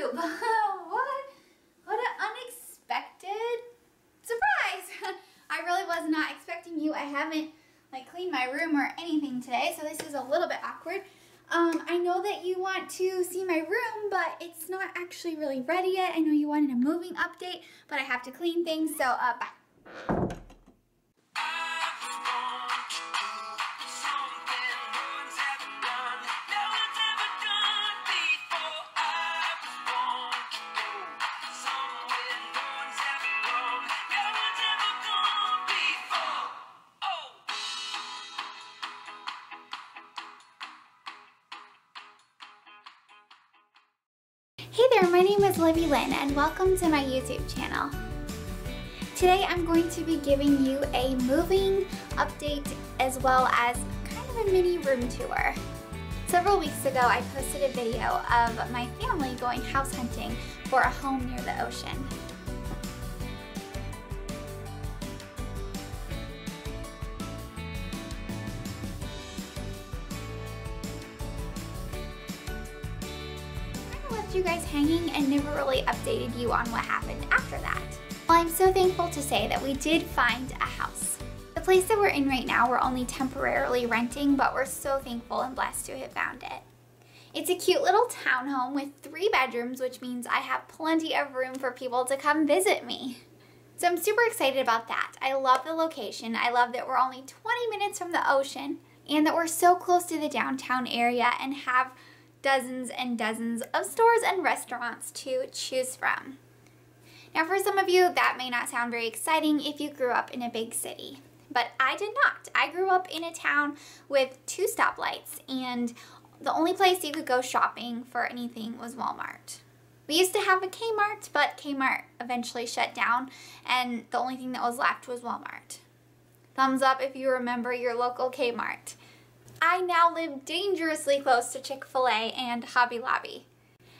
YouTube! what? What an unexpected surprise! I really was not expecting you. I haven't like cleaned my room or anything today, so this is a little bit awkward. Um, I know that you want to see my room, but it's not actually really ready yet. I know you wanted a moving update, but I have to clean things, so uh, bye. There, my name is Livy Lynn and welcome to my YouTube channel. Today I'm going to be giving you a moving update as well as kind of a mini room tour. Several weeks ago I posted a video of my family going house hunting for a home near the ocean. You guys hanging and never really updated you on what happened after that. Well, I'm so thankful to say that we did find a house. The place that we're in right now, we're only temporarily renting, but we're so thankful and blessed to have found it. It's a cute little townhome with three bedrooms, which means I have plenty of room for people to come visit me. So I'm super excited about that. I love the location. I love that we're only 20 minutes from the ocean and that we're so close to the downtown area and have dozens and dozens of stores and restaurants to choose from. Now for some of you, that may not sound very exciting if you grew up in a big city, but I did not. I grew up in a town with two stoplights and the only place you could go shopping for anything was Walmart. We used to have a Kmart, but Kmart eventually shut down and the only thing that was left was Walmart. Thumbs up if you remember your local Kmart. I now live dangerously close to Chick-fil-A and Hobby Lobby.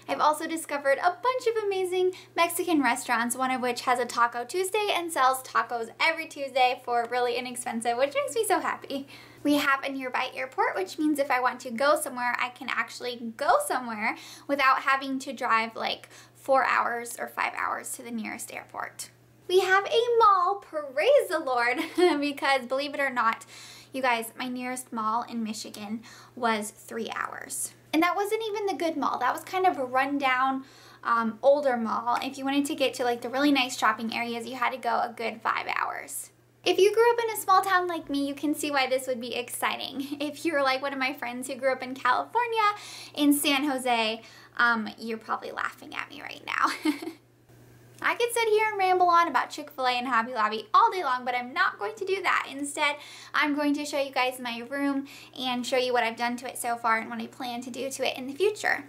I've also discovered a bunch of amazing Mexican restaurants, one of which has a Taco Tuesday and sells tacos every Tuesday for really inexpensive, which makes me so happy. We have a nearby airport, which means if I want to go somewhere, I can actually go somewhere without having to drive like four hours or five hours to the nearest airport. We have a mall, praise the Lord, because believe it or not, you guys, my nearest mall in Michigan was three hours. And that wasn't even the good mall. That was kind of a rundown, um, older mall. If you wanted to get to like the really nice shopping areas, you had to go a good five hours. If you grew up in a small town like me, you can see why this would be exciting. If you're like one of my friends who grew up in California, in San Jose, um, you're probably laughing at me right now. I could sit here and ramble on about Chick-fil-A and Hobby Lobby all day long, but I'm not going to do that. Instead, I'm going to show you guys my room and show you what I've done to it so far and what I plan to do to it in the future.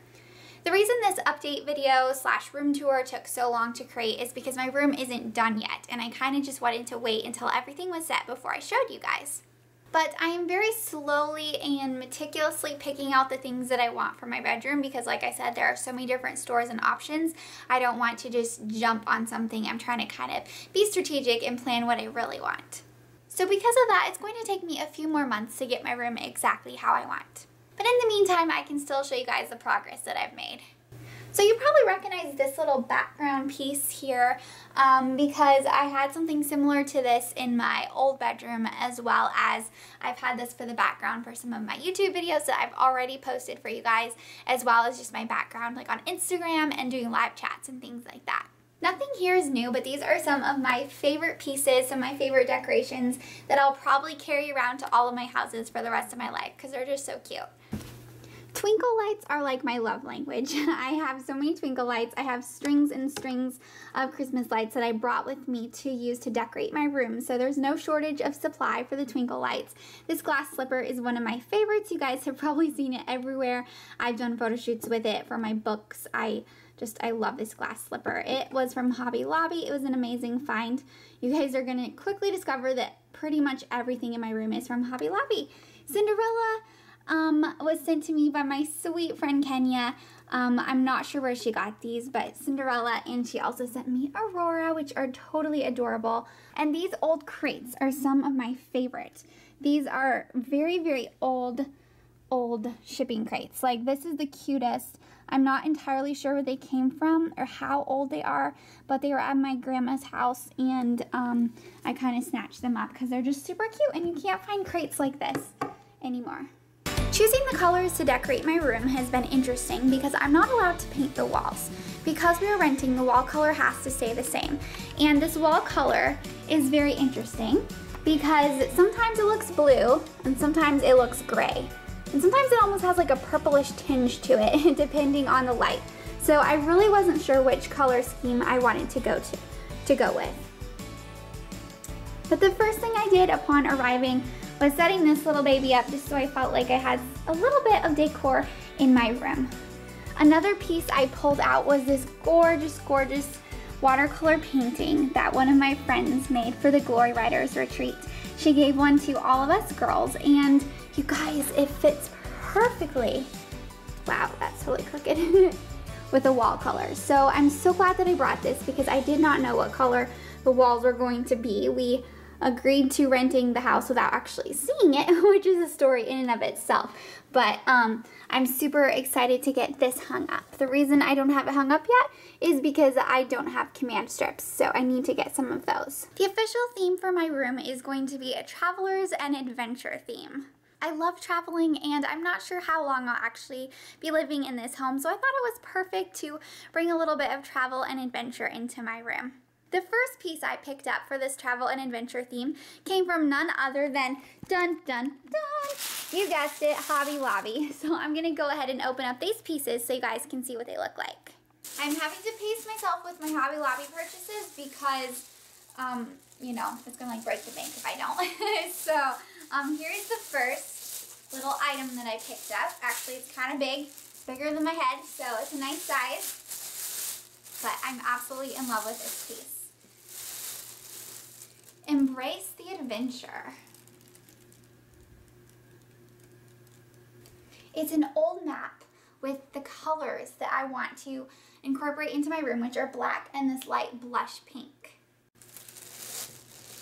The reason this update video slash room tour took so long to create is because my room isn't done yet and I kind of just wanted to wait until everything was set before I showed you guys. But I am very slowly and meticulously picking out the things that I want for my bedroom because like I said, there are so many different stores and options. I don't want to just jump on something. I'm trying to kind of be strategic and plan what I really want. So because of that, it's going to take me a few more months to get my room exactly how I want. But in the meantime, I can still show you guys the progress that I've made. So you probably recognize this little background piece here um, because I had something similar to this in my old bedroom as well as I've had this for the background for some of my YouTube videos that I've already posted for you guys as well as just my background like on Instagram and doing live chats and things like that. Nothing here is new, but these are some of my favorite pieces, some of my favorite decorations that I'll probably carry around to all of my houses for the rest of my life because they're just so cute. Twinkle lights are like my love language. I have so many twinkle lights. I have strings and strings of Christmas lights that I brought with me to use to decorate my room. So there's no shortage of supply for the twinkle lights. This glass slipper is one of my favorites. You guys have probably seen it everywhere. I've done photo shoots with it for my books. I just, I love this glass slipper. It was from Hobby Lobby. It was an amazing find. You guys are going to quickly discover that pretty much everything in my room is from Hobby Lobby. Cinderella um, was sent to me by my sweet friend Kenya. Um, I'm not sure where she got these, but Cinderella, and she also sent me Aurora, which are totally adorable. And these old crates are some of my favorite. These are very, very old old shipping crates. Like this is the cutest. I'm not entirely sure where they came from or how old they are, but they were at my grandma's house and um, I kind of snatched them up because they're just super cute and you can't find crates like this anymore. Choosing the colors to decorate my room has been interesting because I'm not allowed to paint the walls. Because we are renting, the wall color has to stay the same. And this wall color is very interesting because sometimes it looks blue and sometimes it looks gray. And sometimes it almost has like a purplish tinge to it depending on the light. So I really wasn't sure which color scheme I wanted to go to, to go with. But the first thing I did upon arriving was setting this little baby up just so I felt like I had a little bit of decor in my room. Another piece I pulled out was this gorgeous, gorgeous watercolor painting that one of my friends made for the Glory Riders retreat. She gave one to all of us girls and you guys, it fits perfectly. Wow, that's really crooked. with the wall colors. So I'm so glad that I brought this because I did not know what color the walls were going to be. We agreed to renting the house without actually seeing it, which is a story in and of itself. But um, I'm super excited to get this hung up. The reason I don't have it hung up yet is because I don't have command strips, so I need to get some of those. The official theme for my room is going to be a traveler's and adventure theme. I love traveling and I'm not sure how long I'll actually be living in this home, so I thought it was perfect to bring a little bit of travel and adventure into my room. The first piece I picked up for this travel and adventure theme came from none other than dun dun dun. You guessed it, Hobby Lobby. So I'm gonna go ahead and open up these pieces so you guys can see what they look like. I'm having to pace myself with my Hobby Lobby purchases because, um, you know, it's gonna like break the bank if I don't. so um, here's the first little item that I picked up. Actually, it's kind of big, bigger than my head, so it's a nice size. But I'm absolutely in love with this piece. Embrace the adventure. It's an old map with the colors that I want to incorporate into my room, which are black and this light blush pink.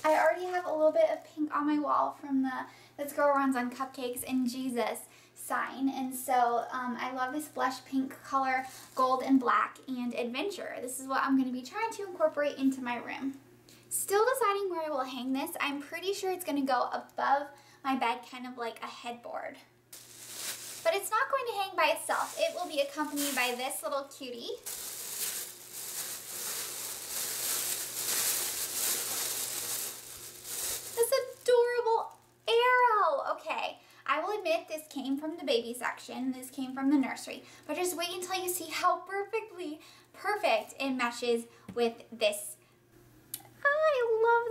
I already have a little bit of pink on my wall from the This Girl Runs on Cupcakes and Jesus sign. And so um, I love this blush pink color, gold and black, and adventure. This is what I'm going to be trying to incorporate into my room. Still deciding where I will hang this. I'm pretty sure it's going to go above my bed, kind of like a headboard. But it's not going to hang by itself. It will be accompanied by this little cutie. This adorable arrow. Okay, I will admit this came from the baby section. This came from the nursery. But just wait until you see how perfectly perfect it meshes with this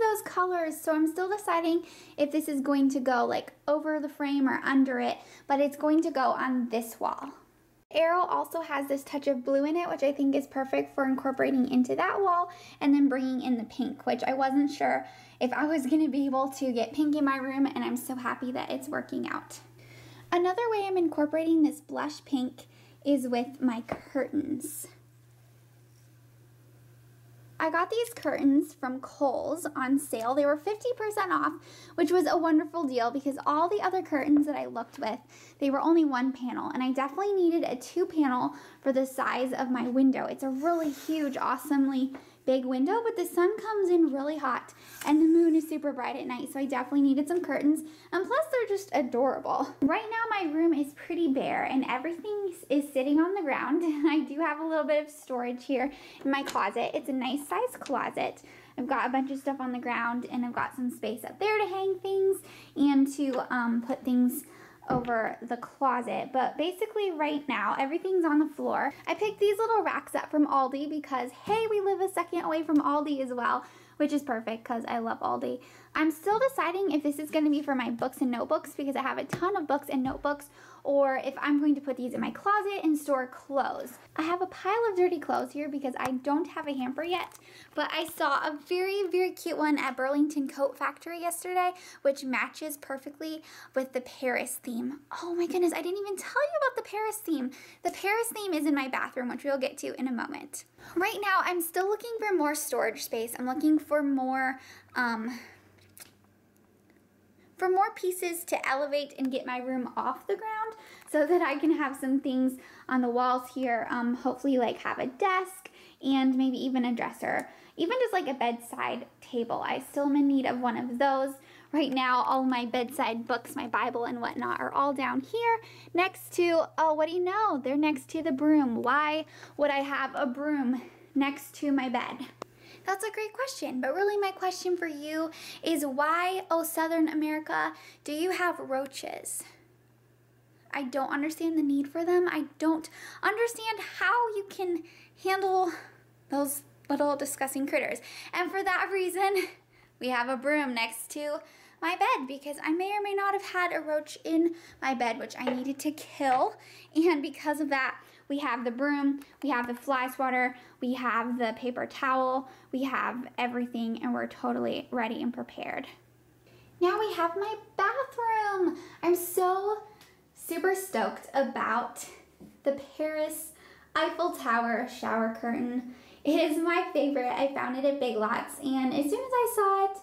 those colors. So I'm still deciding if this is going to go like over the frame or under it, but it's going to go on this wall. Arrow also has this touch of blue in it, which I think is perfect for incorporating into that wall and then bringing in the pink, which I wasn't sure if I was going to be able to get pink in my room, and I'm so happy that it's working out. Another way I'm incorporating this blush pink is with my curtains. I got these curtains from Kohl's on sale. They were 50% off, which was a wonderful deal because all the other curtains that I looked with, they were only one panel. And I definitely needed a two panel for the size of my window. It's a really huge, awesomely big window, but the sun comes in really hot and the moon is super bright at night, so I definitely needed some curtains. And plus, they're just adorable. Right now, my room is pretty bare and everything is sitting on the ground. I do have a little bit of storage here in my closet. It's a nice size closet. I've got a bunch of stuff on the ground and I've got some space up there to hang things and to um, put things over the closet. But basically right now, everything's on the floor. I picked these little racks up from Aldi because, hey, we live a second away from Aldi as well which is perfect because I love Aldi. I'm still deciding if this is going to be for my books and notebooks because I have a ton of books and notebooks or if I'm going to put these in my closet and store clothes. I have a pile of dirty clothes here because I don't have a hamper yet, but I saw a very, very cute one at Burlington Coat Factory yesterday, which matches perfectly with the Paris theme. Oh my goodness, I didn't even tell you about the Paris theme. The Paris theme is in my bathroom, which we'll get to in a moment. Right now, I'm still looking for more storage space. I'm looking for more, um, for more pieces to elevate and get my room off the ground so that I can have some things on the walls here. Um, hopefully like have a desk and maybe even a dresser, even just like a bedside table. I still am in need of one of those. Right now, all my bedside books, my Bible and whatnot are all down here next to, oh, what do you know? They're next to the broom. Why would I have a broom next to my bed? That's a great question, but really my question for you is why, oh Southern America, do you have roaches? I don't understand the need for them. I don't understand how you can handle those little disgusting critters. And for that reason, we have a broom next to my bed because I may or may not have had a roach in my bed, which I needed to kill. And because of that, we have the broom, we have the fly swatter, we have the paper towel, we have everything, and we're totally ready and prepared. Now we have my bathroom. I'm so super stoked about the Paris Eiffel Tower shower curtain. It is my favorite. I found it at Big Lots, and as soon as I saw it,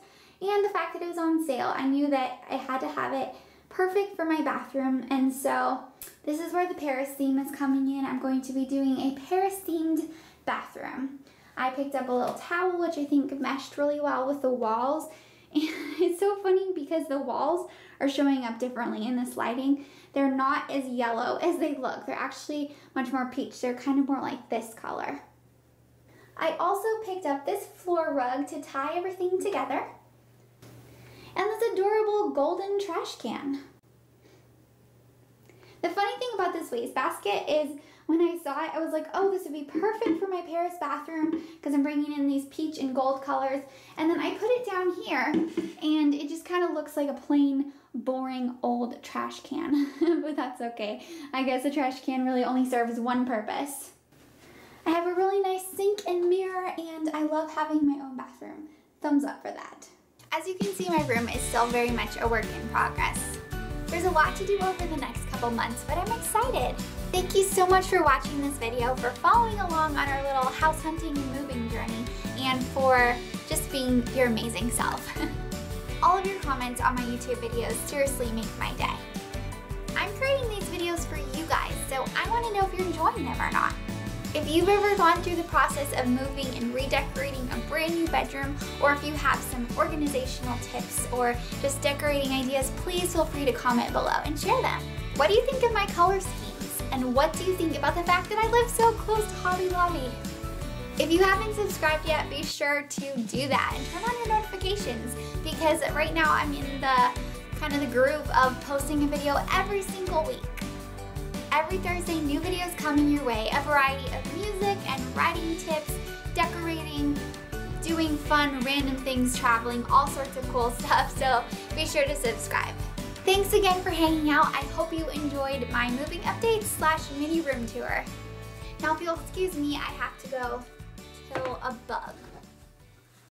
and the fact that it was on sale, I knew that I had to have it perfect for my bathroom. And so this is where the Paris theme is coming in. I'm going to be doing a Paris themed bathroom. I picked up a little towel, which I think meshed really well with the walls. And it's so funny because the walls are showing up differently in this lighting. They're not as yellow as they look. They're actually much more peach. They're kind of more like this color. I also picked up this floor rug to tie everything together and this adorable golden trash can. The funny thing about this wastebasket is when I saw it, I was like, oh, this would be perfect for my Paris bathroom because I'm bringing in these peach and gold colors. And then I put it down here and it just kind of looks like a plain, boring, old trash can. but that's okay. I guess a trash can really only serves one purpose. I have a really nice sink and mirror and I love having my own bathroom. Thumbs up for that. As you can see, my room is still very much a work in progress. There's a lot to do over the next couple months, but I'm excited. Thank you so much for watching this video, for following along on our little house hunting and moving journey, and for just being your amazing self. All of your comments on my YouTube videos seriously make my day. I'm creating these videos for you guys, so I want to know if you're enjoying them or not. If you've ever gone through the process of moving and redecorating a brand new bedroom, or if you have some organizational tips or just decorating ideas, please feel free to comment below and share them. What do you think of my color schemes? And what do you think about the fact that I live so close to Hobby Lobby? If you haven't subscribed yet, be sure to do that and turn on your notifications because right now I'm in the kind of the groove of posting a video every single week. Every Thursday, new videos coming your way, a variety of music and writing tips, decorating, doing fun, random things, traveling, all sorts of cool stuff, so be sure to subscribe. Thanks again for hanging out. I hope you enjoyed my moving update slash mini room tour. Now if you'll excuse me, I have to go kill a bug.